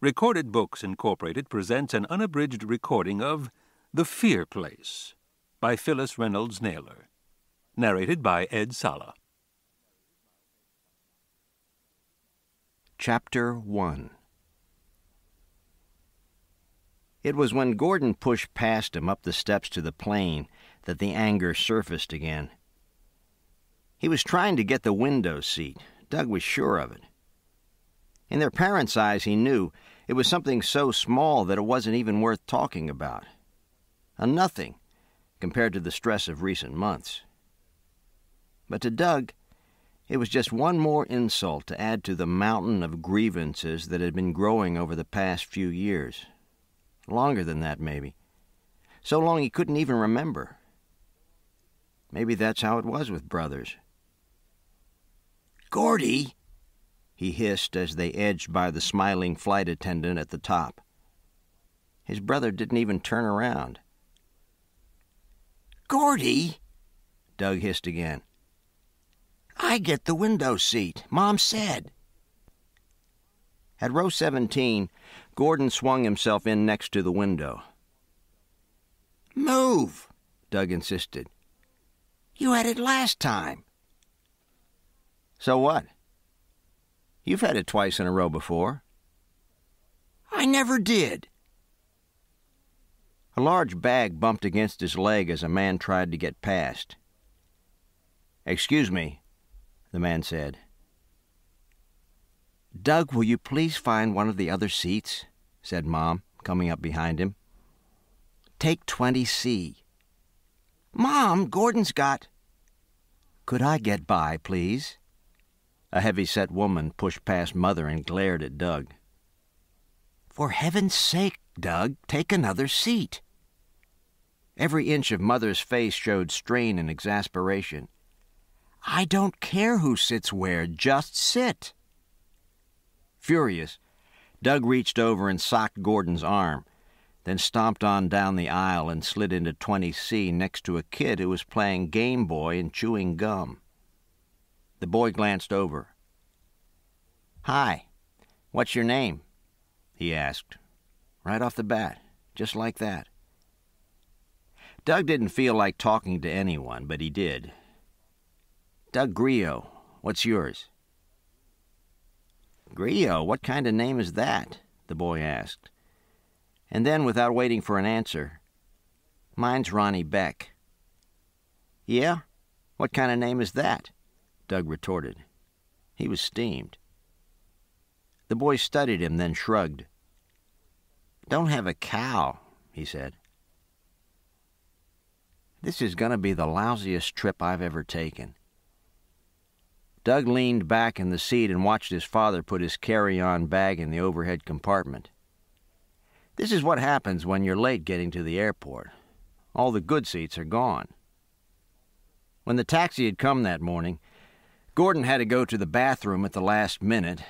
Recorded Books Incorporated presents an unabridged recording of The Fear Place by Phyllis Reynolds Naylor. Narrated by Ed Sala. Chapter 1 It was when Gordon pushed past him up the steps to the plane that the anger surfaced again. He was trying to get the window seat. Doug was sure of it. In their parents' eyes, he knew it was something so small that it wasn't even worth talking about. A nothing compared to the stress of recent months. But to Doug, it was just one more insult to add to the mountain of grievances that had been growing over the past few years. Longer than that, maybe. So long he couldn't even remember. Maybe that's how it was with brothers. Gordy, he hissed as they edged by the smiling flight attendant at the top. His brother didn't even turn around. Gordy, Doug hissed again. I get the window seat, Mom said. At row 17, Gordon swung himself in next to the window. Move, Doug insisted. You had it last time. So what? You've had it twice in a row before. I never did. A large bag bumped against his leg as a man tried to get past. Excuse me, the man said. Doug, will you please find one of the other seats? said Mom, coming up behind him. Take 20C. Mom, Gordon's got. Could I get by, please? A heavy-set woman pushed past Mother and glared at Doug. For heaven's sake, Doug, take another seat. Every inch of Mother's face showed strain and exasperation. I don't care who sits where, just sit. Furious, Doug reached over and socked Gordon's arm, then stomped on down the aisle and slid into 20C next to a kid who was playing Game Boy and chewing gum. The boy glanced over. Hi, what's your name? he asked, right off the bat, just like that. Doug didn't feel like talking to anyone, but he did. Doug Grillo, what's yours? Grillo, what kind of name is that? the boy asked. And then, without waiting for an answer, Mine's Ronnie Beck. Yeah? What kind of name is that? Doug retorted. He was steamed. The boy studied him, then shrugged. Don't have a cow, he said. This is going to be the lousiest trip I've ever taken. Doug leaned back in the seat and watched his father put his carry on bag in the overhead compartment. This is what happens when you're late getting to the airport. All the good seats are gone. When the taxi had come that morning, Gordon had to go to the bathroom at the last minute,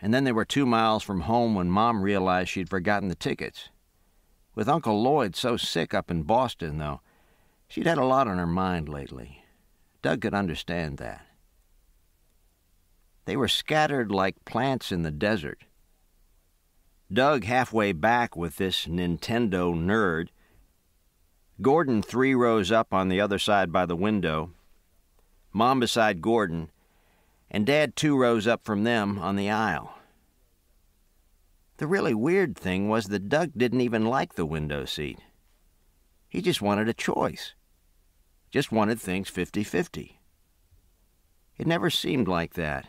and then they were two miles from home when Mom realized she'd forgotten the tickets. With Uncle Lloyd so sick up in Boston, though, she'd had a lot on her mind lately. Doug could understand that. They were scattered like plants in the desert. Doug halfway back with this Nintendo nerd. Gordon three rows up on the other side by the window. Mom beside Gordon, and Dad two rows up from them on the aisle. The really weird thing was that Doug didn't even like the window seat. He just wanted a choice. Just wanted things 50 50. It never seemed like that.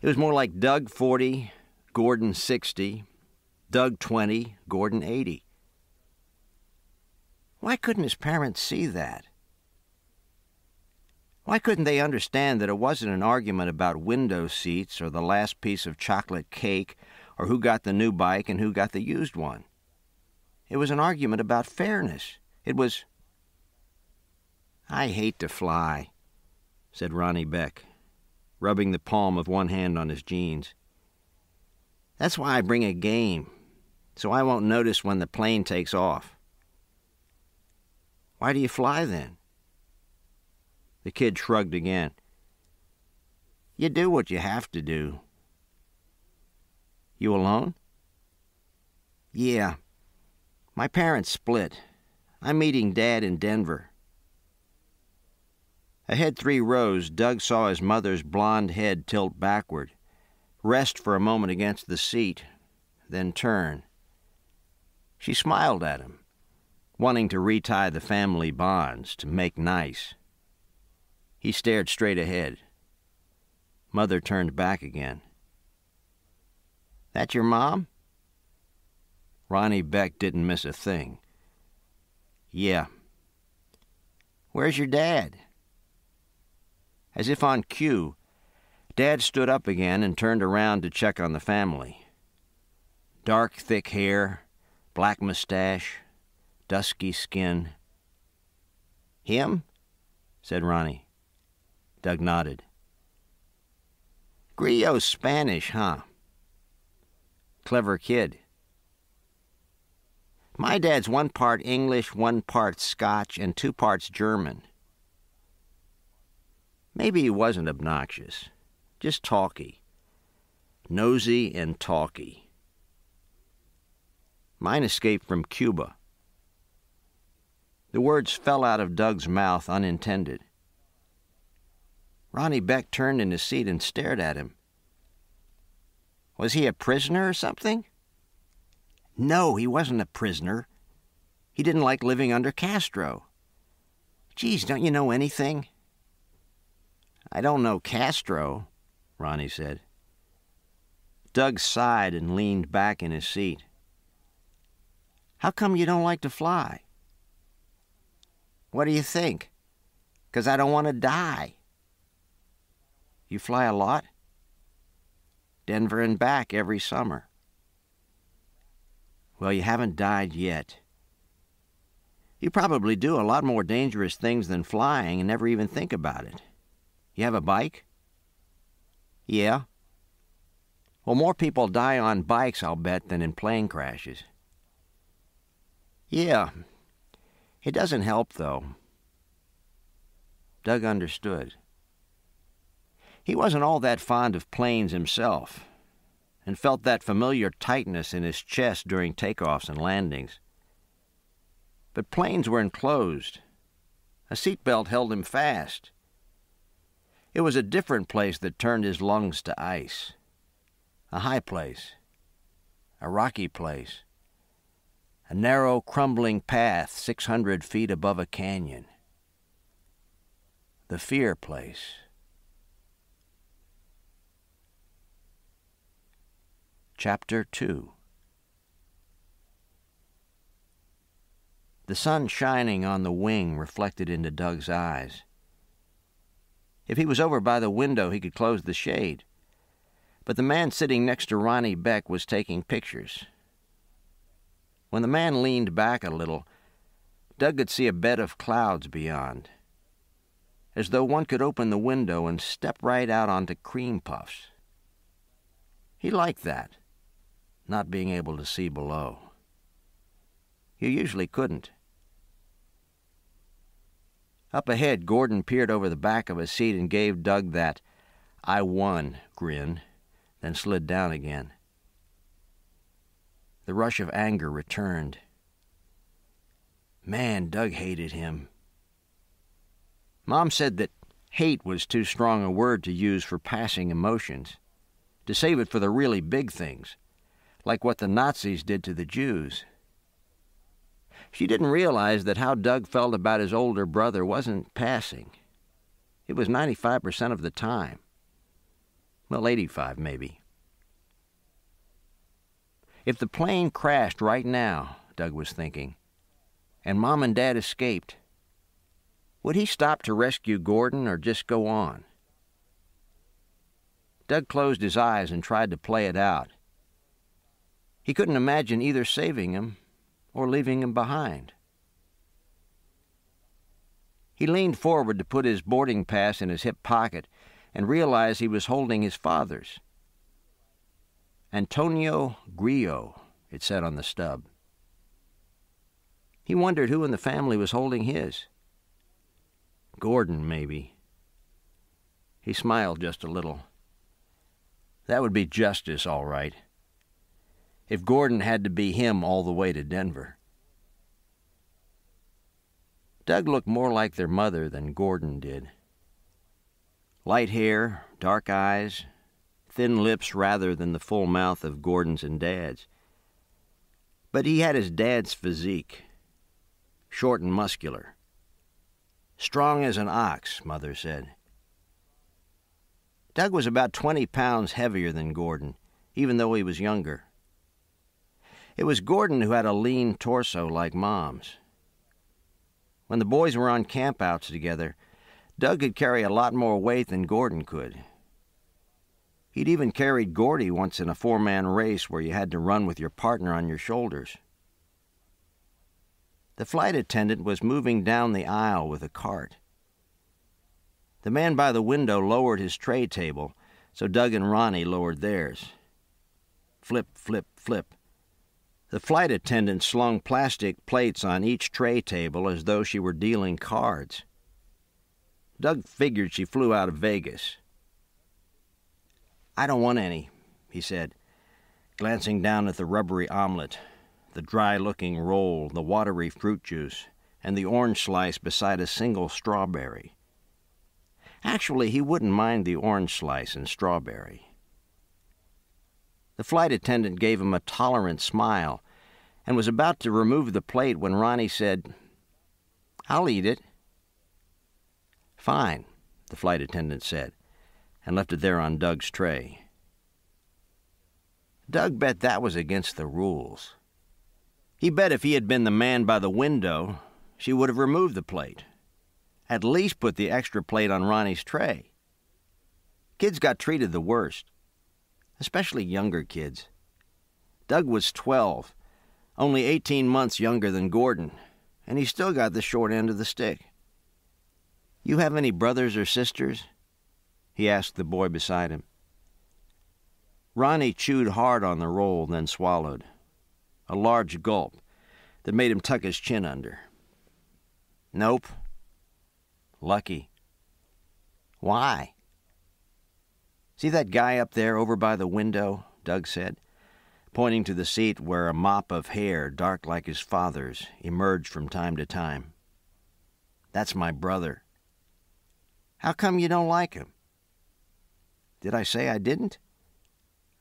It was more like Doug 40, Gordon 60, Doug 20, Gordon 80. Why couldn't his parents see that? Why couldn't they understand that it wasn't an argument about window seats or the last piece of chocolate cake or who got the new bike and who got the used one? It was an argument about fairness. It was. I hate to fly, said Ronnie Beck, rubbing the palm of one hand on his jeans. That's why I bring a game, so I won't notice when the plane takes off. Why do you fly then? The kid shrugged again. You do what you have to do. You alone? Yeah. My parents split. I'm meeting Dad in Denver. Ahead three rows, Doug saw his mother's blond head tilt backward, rest for a moment against the seat, then turn. She smiled at him, wanting to retie the family bonds, to make nice. He stared straight ahead. Mother turned back again. That your mom? Ronnie Beck didn't miss a thing. Yeah. Where's your dad? As if on cue, Dad stood up again and turned around to check on the family. Dark, thick hair, black mustache, dusky skin. Him? said Ronnie. Doug nodded. Grillo's Spanish, huh? Clever kid. My dad's one part English, one part Scotch, and two parts German. Maybe he wasn't obnoxious, just talky. Nosy and talky. Mine escaped from Cuba. The words fell out of Doug's mouth unintended. Ronnie Beck turned in his seat and stared at him. Was he a prisoner or something? No, he wasn't a prisoner. He didn't like living under Castro. Geez, don't you know anything? I don't know Castro, Ronnie said. Doug sighed and leaned back in his seat. How come you don't like to fly? What do you think? 'Cause I don't want to die. You fly a lot? Denver and back every summer. Well, you haven't died yet. You probably do a lot more dangerous things than flying and never even think about it. You have a bike? Yeah. Well, more people die on bikes, I'll bet, than in plane crashes. Yeah. It doesn't help, though. Doug understood. He wasn't all that fond of planes himself, and felt that familiar tightness in his chest during takeoffs and landings. But planes were enclosed. A seatbelt held him fast. It was a different place that turned his lungs to ice. A high place. A rocky place. A narrow, crumbling path 600 feet above a canyon. The fear place. Chapter 2 The sun shining on the wing reflected into Doug's eyes. If he was over by the window, he could close the shade. But the man sitting next to Ronnie Beck was taking pictures. When the man leaned back a little, Doug could see a bed of clouds beyond, as though one could open the window and step right out onto cream puffs. He liked that, not being able to see below. You usually couldn't. Up ahead, Gordon peered over the back of his seat and gave Doug that I won grin, then slid down again. The rush of anger returned. Man, Doug hated him. Mom said that hate was too strong a word to use for passing emotions, to save it for the really big things, like what the Nazis did to the Jews. She didn't realize that how Doug felt about his older brother wasn't passing. It was 95% of the time. Well, 85 maybe. If the plane crashed right now, Doug was thinking, and Mom and Dad escaped, would he stop to rescue Gordon or just go on? Doug closed his eyes and tried to play it out. He couldn't imagine either saving him or leaving him behind. He leaned forward to put his boarding pass in his hip pocket and realized he was holding his father's. Antonio Grillo, it said on the stub. He wondered who in the family was holding his. Gordon, maybe. He smiled just a little. That would be justice, all right. If Gordon had to be him all the way to Denver. Doug looked more like their mother than Gordon did. Light hair, dark eyes, thin lips rather than the full mouth of Gordon's and Dad's. But he had his dad's physique short and muscular. Strong as an ox, Mother said. Doug was about 20 pounds heavier than Gordon, even though he was younger. It was Gordon who had a lean torso like Mom's. When the boys were on campouts together, Doug could carry a lot more weight than Gordon could. He'd even carried Gordy once in a four man race where you had to run with your partner on your shoulders. The flight attendant was moving down the aisle with a cart. The man by the window lowered his tray table, so Doug and Ronnie lowered theirs. Flip, flip, flip. The flight attendant slung plastic plates on each tray table as though she were dealing cards. Doug figured she flew out of Vegas. I don't want any, he said, glancing down at the rubbery omelet, the dry looking roll, the watery fruit juice, and the orange slice beside a single strawberry. Actually, he wouldn't mind the orange slice and strawberry. The flight attendant gave him a tolerant smile and was about to remove the plate when Ronnie said, I'll eat it. Fine, the flight attendant said, and left it there on Doug's tray. Doug bet that was against the rules. He bet if he had been the man by the window, she would have removed the plate. At least put the extra plate on Ronnie's tray. Kids got treated the worst, especially younger kids. Doug was 12, only 18 months younger than Gordon, and he still got the short end of the stick. You have any brothers or sisters? he asked the boy beside him. Ronnie chewed hard on the roll, then swallowed. A large gulp that made him tuck his chin under. Nope. Lucky. Why? See that guy up there over by the window? Doug said, pointing to the seat where a mop of hair, dark like his father's, emerged from time to time. That's my brother. How come you don't like him? Did I say I didn't?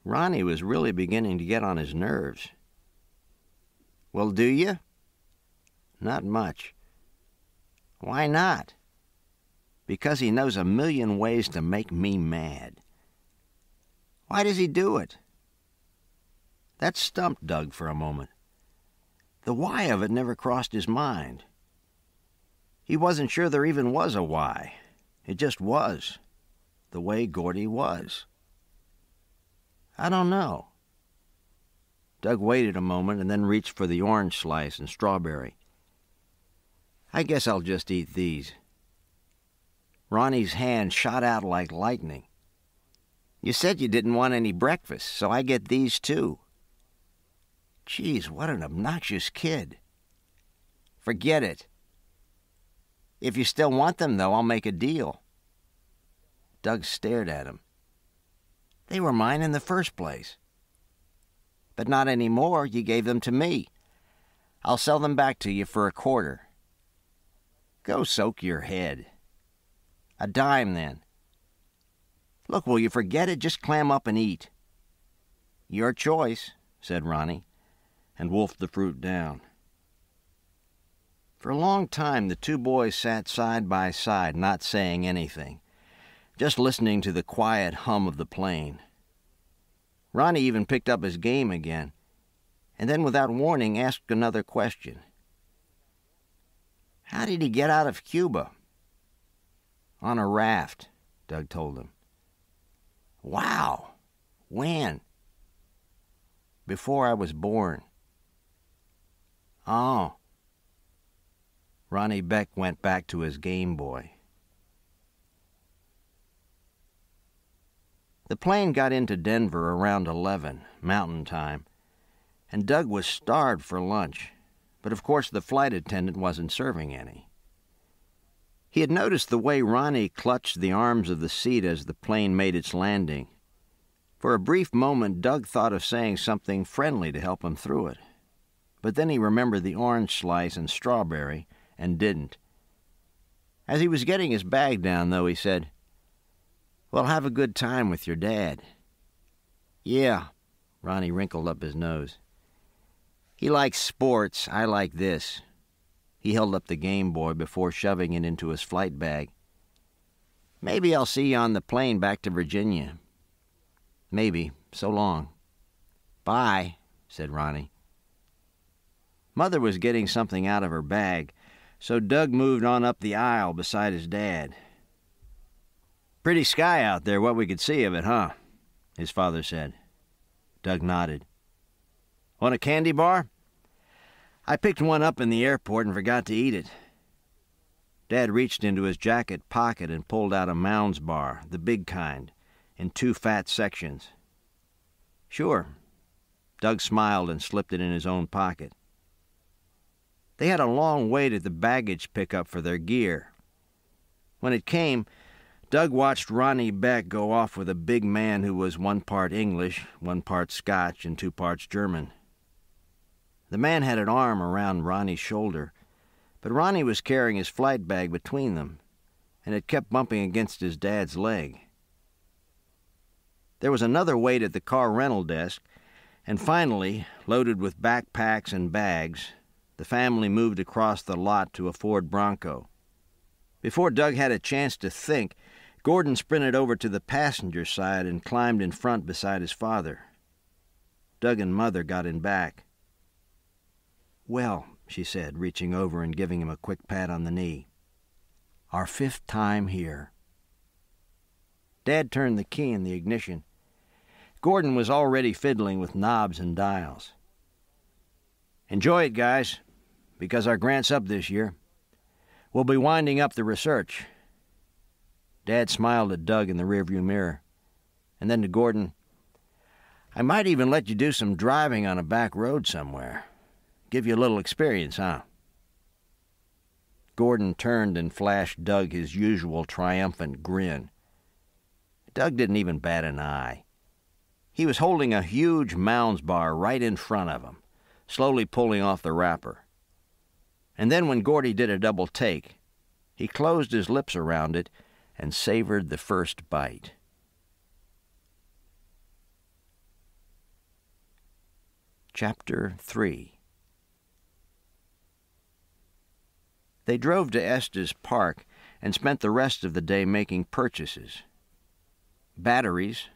Ronnie was really beginning to get on his nerves. Well, do you? Not much. Why not? Because he knows a million ways to make me mad. Why does he do it? That stumped Doug for a moment. The why of it never crossed his mind. He wasn't sure there even was a why. It just was. The way Gordy was. I don't know. Doug waited a moment and then reached for the orange slice and strawberry. I guess I'll just eat these. Ronnie's hand shot out like lightning. You said you didn't want any breakfast, so I get these too. Geez, what an obnoxious kid. Forget it. If you still want them, though, I'll make a deal. Doug stared at him. They were mine in the first place. But not any more. You gave them to me. I'll sell them back to you for a quarter. Go soak your head. A dime, then. Look, will you forget it? Just clam up and eat. Your choice, said Ronnie, and wolfed the fruit down. For a long time, the two boys sat side by side, not saying anything, just listening to the quiet hum of the plane. Ronnie even picked up his game again, and then, without warning, asked another question. How did he get out of Cuba? On a raft, Doug told him. Wow! When? Before I was born. Oh. Ronnie Beck went back to his Game Boy. The plane got into Denver around 11, Mountain Time, and Doug was starved for lunch, but of course the flight attendant wasn't serving any. He had noticed the way Ronnie clutched the arms of the seat as the plane made its landing. For a brief moment, Doug thought of saying something friendly to help him through it. But then he remembered the orange slice and strawberry and didn't. As he was getting his bag down, though, he said, Well, have a good time with your dad. Yeah, Ronnie wrinkled up his nose. He likes sports. I like this. He held up the Game Boy before shoving it into his flight bag. Maybe I'll see you on the plane back to Virginia. Maybe. So long. Bye, said Ronnie. Mother was getting something out of her bag, so Doug moved on up the aisle beside his dad. Pretty sky out there, what we could see of it, huh? His father said. Doug nodded. Want a candy bar? I picked one up in the airport and forgot to eat it. Dad reached into his jacket pocket and pulled out a Mounds bar, the big kind, in two fat sections. Sure. Doug smiled and slipped it in his own pocket. They had a long wait at the baggage pickup for their gear. When it came, Doug watched Ronnie Beck go off with a big man who was one part English, one part Scotch, and two parts German. The man had an arm around Ronnie's shoulder, but Ronnie was carrying his flight bag between them, and it kept bumping against his dad's leg. There was another wait at the car rental desk, and finally, loaded with backpacks and bags, the family moved across the lot to a Ford Bronco. Before Doug had a chance to think, Gordon sprinted over to the passenger side and climbed in front beside his father. Doug and Mother got in back. Well, she said, reaching over and giving him a quick pat on the knee. Our fifth time here. Dad turned the key in the ignition. Gordon was already fiddling with knobs and dials. Enjoy it, guys, because our grant's up this year. We'll be winding up the research. Dad smiled at Doug in the rearview mirror, and then to Gordon, I might even let you do some driving on a back road somewhere. Give you a little experience, huh? Gordon turned and flashed Doug his usual triumphant grin. Doug didn't even bat an eye. He was holding a huge Mounds bar right in front of him, slowly pulling off the wrapper. And then when Gordy did a double take, he closed his lips around it and savored the first bite. Chapter 3 They drove to Estes Park and spent the rest of the day making purchases. Batteries,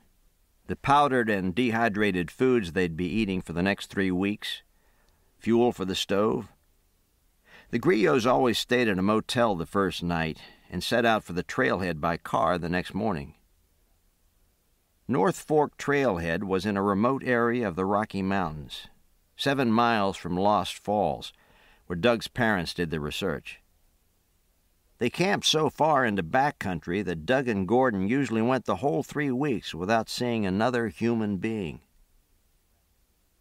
the powdered and dehydrated foods they'd be eating for the next three weeks, fuel for the stove. The Grillos always stayed at a motel the first night and set out for the trailhead by car the next morning. North Fork Trailhead was in a remote area of the Rocky Mountains, seven miles from Lost Falls where Doug's parents did the research. They camped so far into backcountry that Doug and Gordon usually went the whole three weeks without seeing another human being.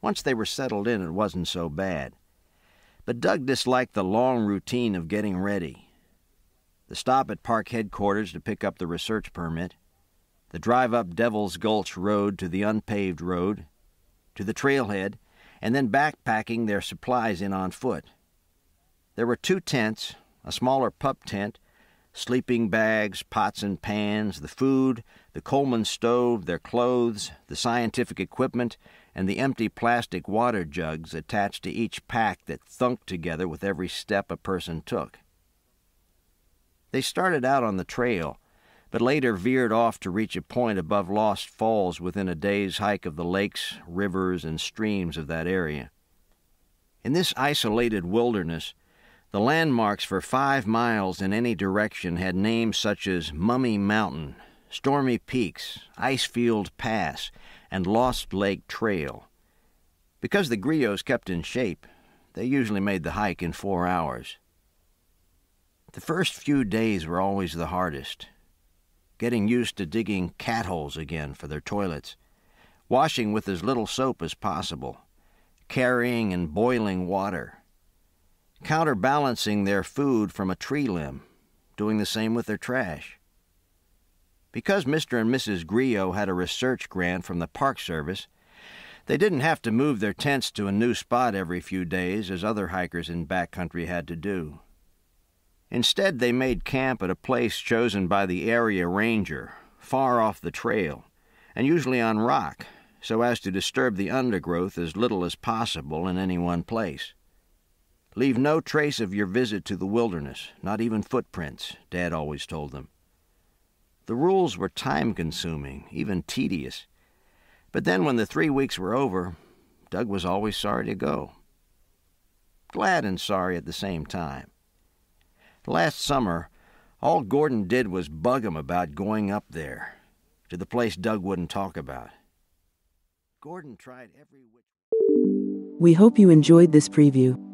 Once they were settled in, it wasn't so bad. But Doug disliked the long routine of getting ready. The stop at park headquarters to pick up the research permit, the drive up Devil's Gulch Road to the unpaved road, to the trailhead, and then backpacking their supplies in on foot. There were two tents, a smaller pup tent, sleeping bags, pots and pans, the food, the Coleman stove, their clothes, the scientific equipment, and the empty plastic water jugs attached to each pack that thunked together with every step a person took. They started out on the trail, but later veered off to reach a point above Lost Falls within a day's hike of the lakes, rivers, and streams of that area. In this isolated wilderness, the landmarks for five miles in any direction had names such as Mummy Mountain, Stormy Peaks, Icefield Pass, and Lost Lake Trail. Because the Grillos kept in shape, they usually made the hike in four hours. The first few days were always the hardest. Getting used to digging cat holes again for their toilets, washing with as little soap as possible, carrying and boiling water, counterbalancing their food from a tree limb, doing the same with their trash. Because Mr. and Mrs. Grillo had a research grant from the Park Service, they didn't have to move their tents to a new spot every few days as other hikers in backcountry had to do. Instead, they made camp at a place chosen by the area ranger, far off the trail, and usually on rock, so as to disturb the undergrowth as little as possible in any one place. Leave no trace of your visit to the wilderness, not even footprints, Dad always told them. The rules were time consuming, even tedious. But then when the three weeks were over, Doug was always sorry to go. Glad and sorry at the same time. Last summer, all Gordon did was bug him about going up there, to the place Doug wouldn't talk about. Gordon tried every which. We hope you enjoyed this preview.